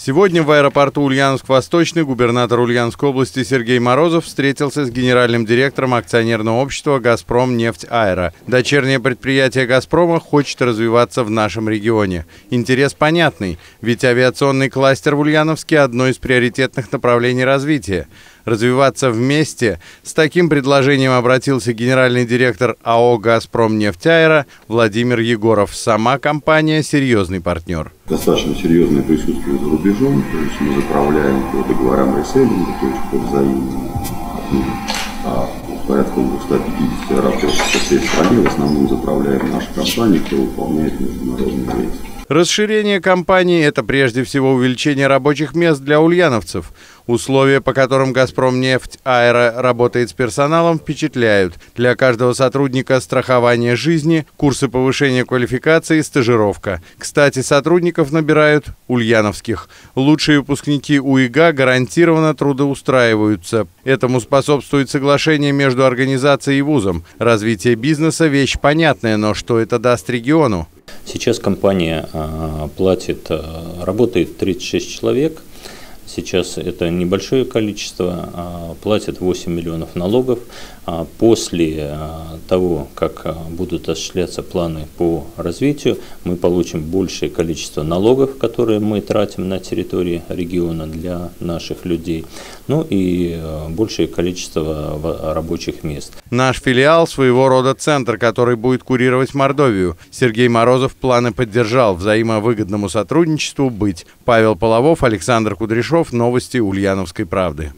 Сегодня в аэропорту Ульяновск-Восточный губернатор Ульяновской области Сергей Морозов встретился с генеральным директором акционерного общества «Газпром нефть Аэро». Дочернее предприятие «Газпрома» хочет развиваться в нашем регионе. Интерес понятный, ведь авиационный кластер в Ульяновске – одно из приоритетных направлений развития развиваться вместе. С таким предложением обратился генеральный директор АО «Газпром нефтяэро» Владимир Егоров. Сама компания – серьезный партнер. Достаточно серьезное присутствие за рубежом, то есть мы заправляем по договорам реселлинга, то есть по взаимному а порядка 250 работ по всей стране. В основном заправляем наши компании, кто выполняет международные рейсы. Расширение компании – это прежде всего увеличение рабочих мест для ульяновцев. Условия, по которым «Газпром нефть Аэро» работает с персоналом, впечатляют. Для каждого сотрудника страхование жизни, курсы повышения квалификации, стажировка. Кстати, сотрудников набирают ульяновских. Лучшие выпускники УИГА гарантированно трудоустраиваются. Этому способствует соглашение между организацией и вузом. Развитие бизнеса – вещь понятная, но что это даст региону? Сейчас компания а, платит, а, работает 36 человек. Сейчас это небольшое количество, а, платят 8 миллионов налогов. После того, как будут осуществляться планы по развитию, мы получим большее количество налогов, которые мы тратим на территории региона для наших людей, ну и большее количество рабочих мест. Наш филиал – своего рода центр, который будет курировать Мордовию. Сергей Морозов планы поддержал взаимовыгодному сотрудничеству быть. Павел Половов, Александр Кудряшов. Новости Ульяновской правды.